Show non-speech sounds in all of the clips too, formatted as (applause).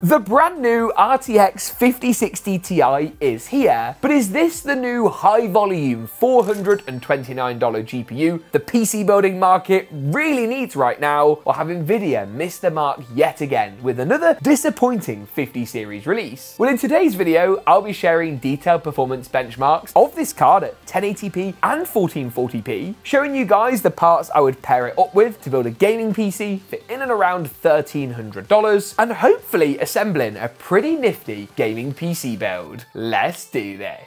The brand new RTX 5060 Ti is here, but is this the new high volume $429 GPU the PC building market really needs right now, or have Nvidia missed the mark yet again with another disappointing 50 series release? Well, in today's video, I'll be sharing detailed performance benchmarks of this card at 1080p and 1440p, showing you guys the parts I would pair it up with to build a gaming PC for in and around $1,300, and hopefully assembling a pretty nifty gaming PC build. Let's do this.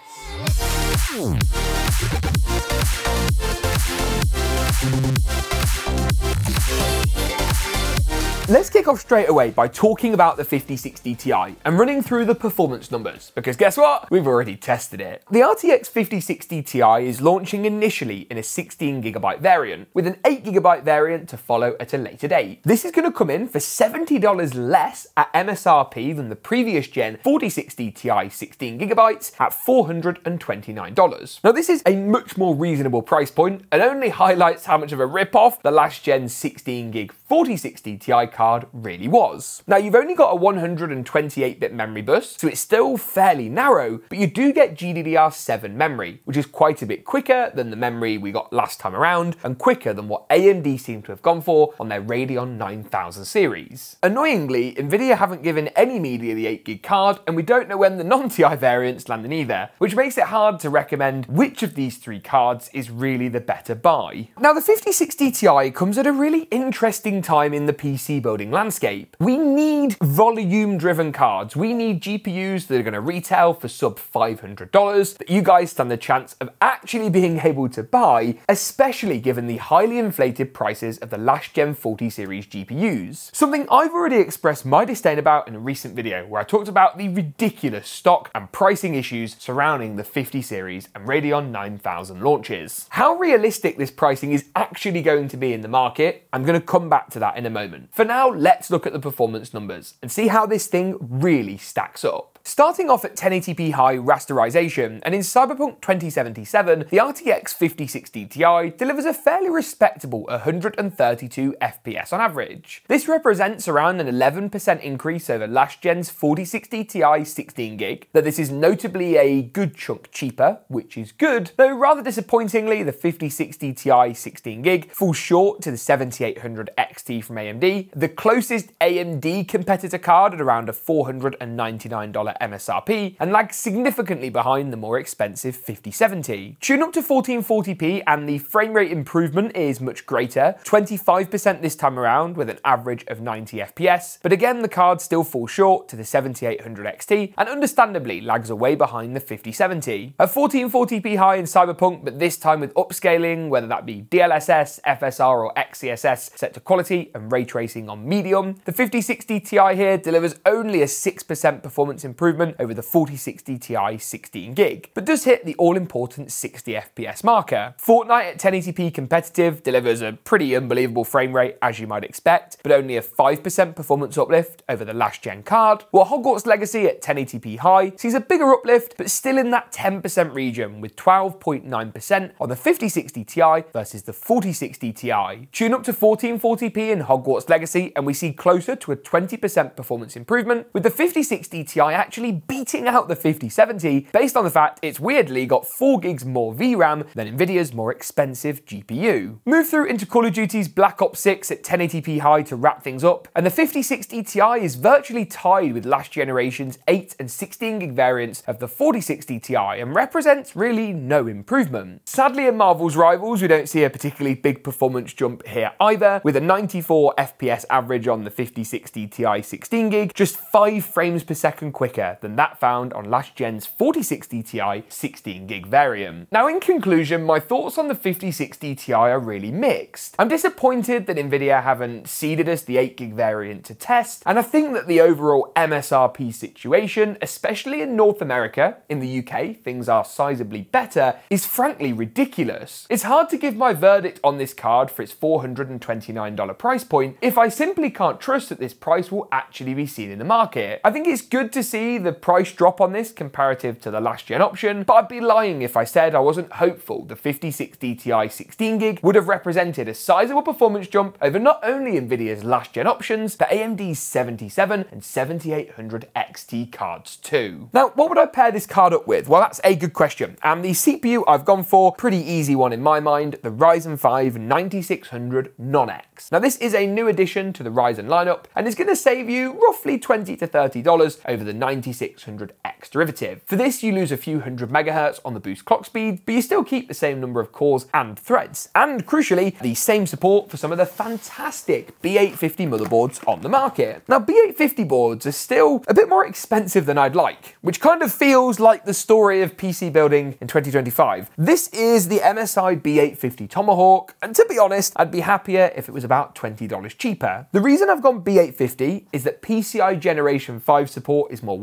Let's kick off straight away by talking about the 5060 Ti and running through the performance numbers, because guess what? We've already tested it. The RTX 5060 Ti is launching initially in a 16GB variant, with an 8GB variant to follow at a later date. This is going to come in for $70 less at MSRP than the previous gen 4060 Ti 16GB at $429. Now this is a much more reasonable price point and only highlights how much of a rip-off the last gen 16GB 4060 Ti card really was. Now you've only got a 128-bit memory bus, so it's still fairly narrow, but you do get GDDR7 memory, which is quite a bit quicker than the memory we got last time around, and quicker than what AMD seem to have gone for on their Radeon 9000 series. Annoyingly, Nvidia haven't given any media the 8GB card, and we don't know when the non-TI (laughs) variants landing either, which makes it hard to recommend which of these three cards is really the better buy. Now the 5060 Ti comes at a really interesting time in the PC landscape. We need volume driven cards. We need GPUs that are going to retail for sub $500 that you guys stand the chance of actually being able to buy, especially given the highly inflated prices of the last gen 40 series GPUs. Something I've already expressed my disdain about in a recent video where I talked about the ridiculous stock and pricing issues surrounding the 50 series and Radeon 9000 launches. How realistic this pricing is actually going to be in the market, I'm going to come back to that in a moment. For now, let's look at the performance numbers and see how this thing really stacks up. Starting off at 1080p high rasterization, and in Cyberpunk 2077, the RTX 5060 Ti delivers a fairly respectable 132 FPS on average. This represents around an 11% increase over last gen's 4060 Ti 16GB, though this is notably a good chunk cheaper, which is good, though rather disappointingly, the 5060 Ti 16GB falls short to the 7800 XT from AMD, the closest AMD competitor card at around a $499 MSRP and lags significantly behind the more expensive 5070. Tune up to 1440p and the frame rate improvement is much greater, 25% this time around with an average of 90 FPS, but again the card still falls short to the 7800 XT and understandably lags away behind the 5070. A 1440p high in Cyberpunk, but this time with upscaling, whether that be DLSS, FSR or XeSS set to quality and ray tracing on medium, the 5060 Ti here delivers only a 6% performance improvement improvement over the 4060 Ti 16GB, but does hit the all-important 60 FPS marker. Fortnite at 1080p competitive delivers a pretty unbelievable frame rate as you might expect, but only a 5% performance uplift over the last gen card, while Hogwarts Legacy at 1080p high sees a bigger uplift, but still in that 10% region with 12.9% on the 5060 Ti versus the 4060 Ti. Tune up to 1440p in Hogwarts Legacy and we see closer to a 20% performance improvement, with the 5060 Ti actually beating out the 5070 based on the fact it's weirdly got 4 gigs more VRAM than Nvidia's more expensive GPU. Move through into Call of Duty's Black Ops 6 at 1080p high to wrap things up, and the 5060 Ti is virtually tied with last generation's 8 and 16 gig variants of the 4060 Ti and represents really no improvement. Sadly in Marvel's Rivals we don't see a particularly big performance jump here either, with a 94 FPS average on the 5060 Ti 16 gig, just 5 frames per second quicker quicker than that found on last gen's 4060 Ti 16GB variant. Now in conclusion, my thoughts on the 5060 Ti are really mixed. I'm disappointed that Nvidia haven't seeded us the 8GB variant to test, and I think that the overall MSRP situation, especially in North America, in the UK things are sizably better, is frankly ridiculous. It's hard to give my verdict on this card for its $429 price point if I simply can't trust that this price will actually be seen in the market. I think it's good to see see the price drop on this comparative to the last gen option, but I'd be lying if I said I wasn't hopeful the 5060 Ti 16GB would have represented a sizable performance jump over not only Nvidia's last gen options, but AMD's 77 and 7800 XT cards too. Now, what would I pair this card up with? Well, that's a good question. And the CPU I've gone for, pretty easy one in my mind, the Ryzen 5 9600 Non-X. Now, this is a new addition to the Ryzen lineup, and it's gonna save you roughly 20 to $30 over the 9600X derivative. For this, you lose a few hundred megahertz on the boost clock speed, but you still keep the same number of cores and threads. And crucially, the same support for some of the fantastic B850 motherboards on the market. Now, B850 boards are still a bit more expensive than I'd like, which kind of feels like the story of PC building in 2025. This is the MSI B850 Tomahawk, and to be honest, I'd be happier if it was about $20 cheaper. The reason I've gone B850 is that PCI Generation 5 support is more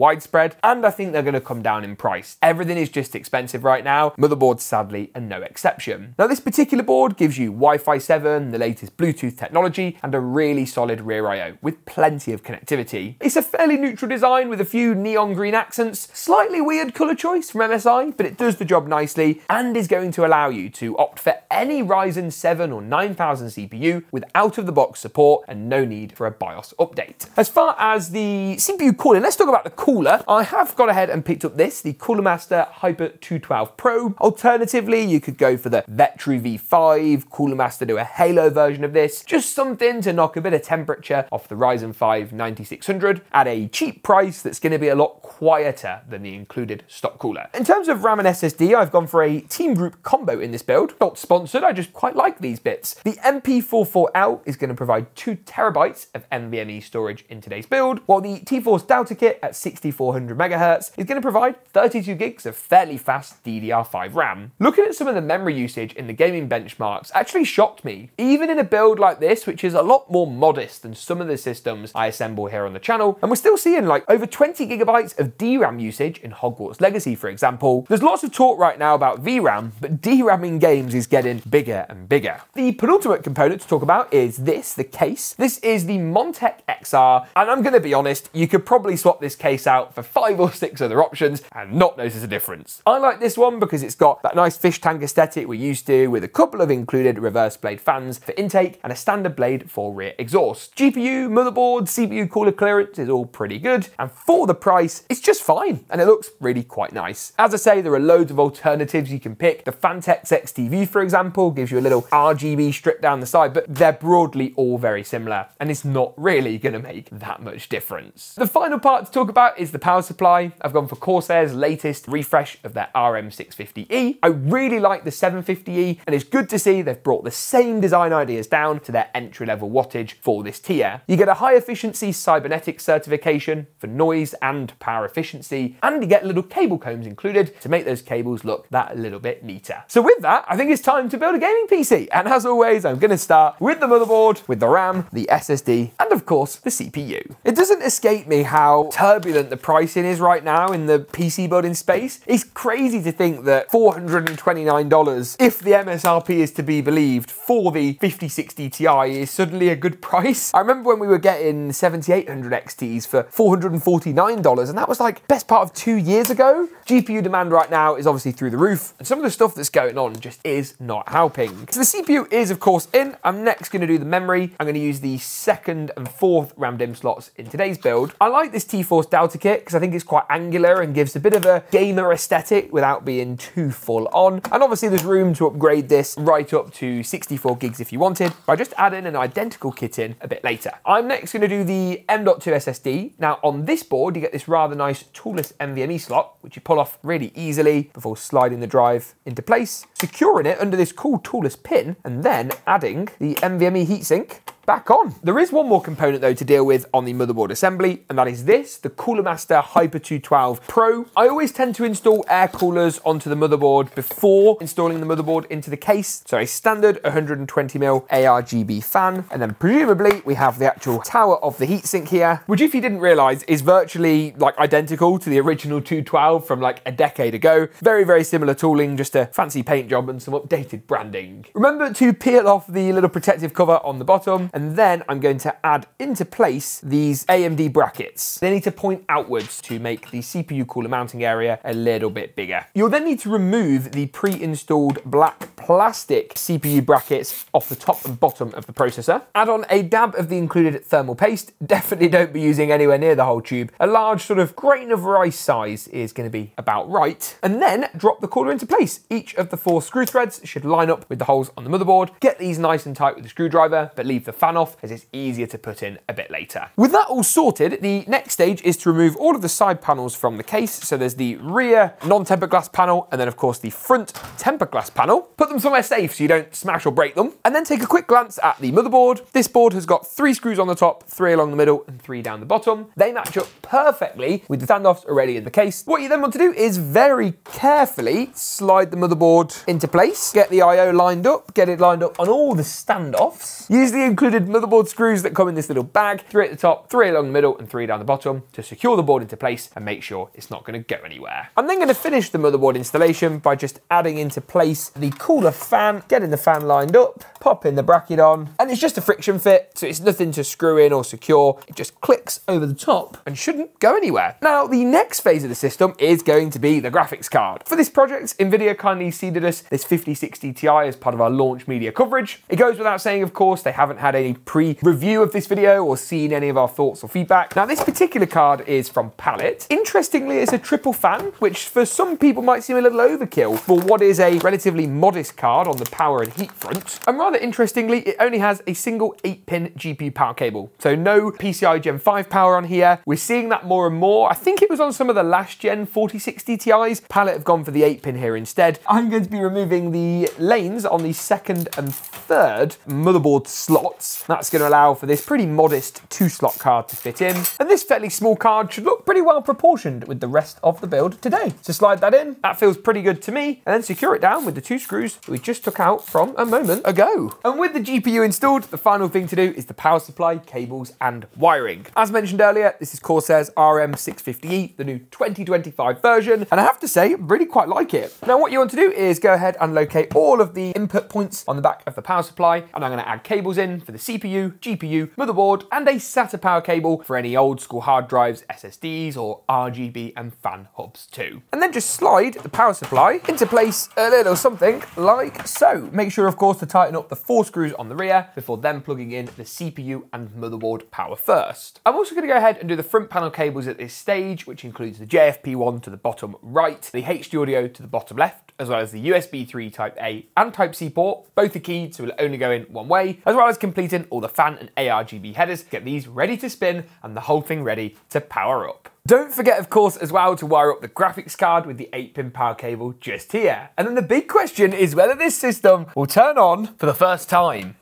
and I think they're going to come down in price. Everything is just expensive right now, motherboards sadly are no exception. Now this particular board gives you Wi-Fi 7, the latest Bluetooth technology, and a really solid rear I.O. with plenty of connectivity. It's a fairly neutral design with a few neon green accents, slightly weird colour choice from MSI, but it does the job nicely and is going to allow you to opt for any Ryzen 7 or 9000 CPU with out-of-the-box support and no need for a BIOS update. As far as the CPU cooling, let's talk about the cooler. I have gone ahead and picked up this, the Cooler Master Hyper 212 Pro. Alternatively, you could go for the Vetroo V5, Cooler Master do a Halo version of this, just something to knock a bit of temperature off the Ryzen 5 9600 at a cheap price that's going to be a lot quieter than the included stock cooler. In terms of RAM and SSD, I've gone for a Team Group combo in this build. Not sponsored, I just quite like these bits. The MP44L is going to provide 2 terabytes of NVMe storage in today's build, while the T-Force Delta kit at 6400 MHz is going to provide 32 gigs of fairly fast DDR5 RAM. Looking at some of the memory usage in the gaming benchmarks actually shocked me. Even in a build like this, which is a lot more modest than some of the systems I assemble here on the channel, and we're still seeing like over 20 gigabytes of DRAM usage in Hogwarts Legacy, for example. There's lots of talk right now about VRAM, but DRAM in games is getting bigger and bigger. The penultimate component to talk about is this, the case. This is the Montech XR, and I'm gonna be honest, you could probably swap this case out for five or six other options and not notice a difference. I like this one because it's got that nice fish tank aesthetic we're used to with a couple of included reverse blade fans for intake and a standard blade for rear exhaust. GPU, motherboard, CPU cooler clearance is all pretty good, and for the price, it's just fine, and it looks really quite nice. As I say, there are loads of alternatives you can pick. The Phanteks XT-VUE, for example, gives you a little RGB strip down the side, but they're broadly all very similar, and it's not really gonna make that much difference. The final part to talk about is the power supply. I've gone for Corsair's latest refresh of their RM650E. I really like the 750E, and it's good to see they've brought the same design ideas down to their entry-level wattage for this tier. You get a high efficiency Cybenetics certification for noise and power efficiency, and you get little cable combs included to make those cables look that little bit neater. So with that, I think it's time to build a gaming PC. And as always, I'm gonna start with the motherboard, with the RAM, the SSD, and of course, the CPU. It doesn't escape me how turbulent the pricing is right now in the PC building space. It's crazy to think that $429, if the MSRP is to be believed, for the 5060 Ti is suddenly a good (laughs) price. I remember when we were getting 7800 XTs for $449, and that was like best part of two years ago. GPU demand right now is obviously through the roof, and some of the stuff that's going on just is not helping. So the CPU is of course in. I'm next gonna do the memory. I'm gonna use the second and fourth RAM DIMM slots in today's build. I like this T-Force Delta kit because I think it's quite angular and gives a bit of a gamer aesthetic without being too full on. And obviously there's room to upgrade this right up to 64 gigs if you wanted by just adding an identical kit in a bit later. I'm next gonna do the M.2 SSD. Now on this board, you get this rather nice toolless NVMe slot, which you pull off really easily before sliding the drive into place, securing it under this cool toolless pin, and then adding the NVMe heatsink back on. There is one more component though to deal with on the motherboard assembly, and that is this, the Cooler Master Hyper 212 Pro. I always tend to install air coolers onto the motherboard before installing the motherboard into the case. So a standard 120mm ARGB fan, and then presumably we have the actual tower of the heatsink here, which if you didn't realize is virtually like identical to the original 212 from like a decade ago. Very, very similar tooling, just a fancy paint job and some updated branding. Remember to peel off the little protective cover on the bottom and then I'm going to add into place these AMD brackets. They need to point outwards to make the CPU cooler mounting area a little bit bigger. You'll then need to remove the pre-installed black plastic CPU brackets off the top and bottom of the processor. Add on a dab of the included thermal paste. (laughs) Definitely don't be using anywhere near the whole tube. A large sort of grain of rice size is going to be about right. And then drop the cooler into place. Each of the four screw threads should line up with the holes on the motherboard. Get these nice and tight with the screwdriver, but leave the fan off as it's easier to put in a bit later. With that all sorted, the next stage is to remove all of the side panels from the case. So there's the rear non-tempered glass panel, and then of course the front tempered glass panel. Put them somewhere safe so you don't smash or break them. And then take a quick glance at the motherboard. This board has got three screws on the top, three along the middle, and three down the bottom. They match up perfectly with the standoffs already in the case. What you then want to do is very carefully slide the motherboard into place, get the I.O. lined up, get it lined up on all the standoffs. Use the included motherboard screws that come in this little bag, three at the top, three along the middle, and three down the bottom to secure the board into place and make sure it's not going to go anywhere. I'm then going to finish the motherboard installation by just adding into place the cooler fan, getting the fan lined up, popping the bracket on, and it's just a friction fit, so it's nothing to screw in or secure. It just clicks over the top and shouldn't go anywhere. Now, the next phase of the system is going to be the graphics card. For this project, NVIDIA kindly seeded us this 5060 Ti as part of our launch media coverage. It goes without saying, of course, they haven't had any pre-review of this video or seen any of our thoughts or feedback. Now, this particular card is from Palit. Interestingly, it's a triple fan, which for some people might seem a little overkill for what is a relatively modest card on the power and heat front. And rather interestingly, it only has a single 8-pin GPU power cable. So no PCI Gen 5 power on here. We're seeing that more and more. I think it was on some of the last gen 4060 Ti's. Palit have gone for the 8-pin here instead. I'm going to be removing the lanes on the second and third motherboard slots. That's going to allow for this pretty modest two-slot card to fit in. And this fairly small card should look pretty well proportioned with the rest of the build today. So slide that in. That feels pretty good to me. And then secure it down with the two screws that we just took out from a moment ago. And with the GPU installed, the final thing to do is the power supply, cables, and wiring. As mentioned earlier, this is Corsair's RM650E, the new 2025 version, and I have to say, really quite like it. Now, what you want to do is go ahead and locate all of the input points on the back of the power supply, and I'm going to add cables in for the CPU, GPU, motherboard, and a SATA power cable for any old school hard drives, SSDs, or RGB and fan hubs too. And then just slide the power supply into place a little something like so. Make sure, of course, to tighten up the four screws on the rear before then plugging in the CPU and motherboard power first. I'm also going to go ahead and do the front panel cables at this stage, which includes the JFP one to the bottom right, the HD audio to the bottom left, as well as the USB 3 Type A and Type C port. Both are keyed, so will only go in one way, as well as completing all the fan and ARGB headers get these ready to spin and the whole thing ready to power up. Don't forget, of course, as well to wire up the graphics card with the 8-pin power cable just here. And then the big question is whether this system will turn on for the first time.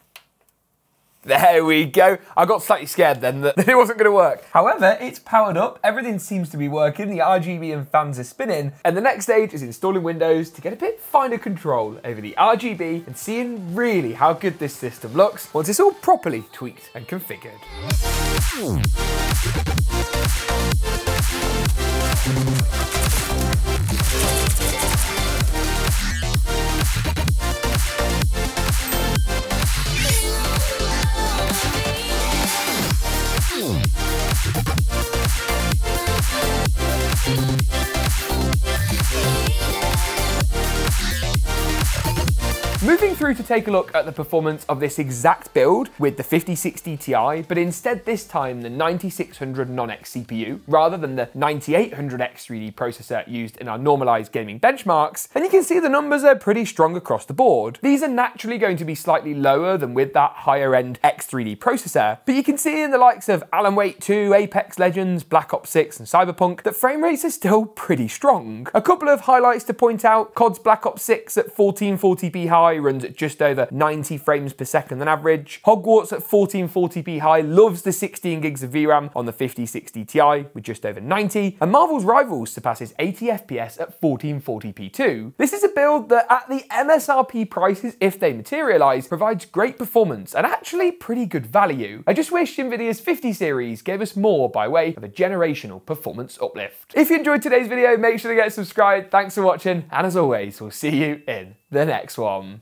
There we go. I got slightly scared then that (laughs) it wasn't going to work. However, it's powered up, everything seems to be working, the RGB and fans are spinning, and the next stage is installing Windows to get a bit finer control over the RGB and seeing really how good this system looks once it's all properly tweaked and configured. Through to take a look at the performance of this exact build with the 5060 Ti, but instead this time the 9600 Non-X CPU rather than the 9800X 3D processor used in our normalized gaming benchmarks, and you can see the numbers are pretty strong across the board. These are naturally going to be slightly lower than with that higher end X3D processor, but you can see in the likes of Alan Wake 2, Apex Legends, Black Ops 6 and Cyberpunk that frame rates are still pretty strong. A couple of highlights to point out, COD's Black Ops 6 at 1440p high runs at just over 90 frames per second on average. Hogwarts at 1440p high loves the 16 gigs of VRAM on the 5060 Ti with just over 90, and Marvel's Rivals surpasses 80 FPS at 1440p too. This is a build that at the MSRP prices, if they materialise, provides great performance and actually pretty good value. I just wish NVIDIA's 50 series gave us more by way of a generational performance uplift. If you enjoyed today's video, make sure to get subscribed. Thanks for watching, and as always, we'll see you in the next one.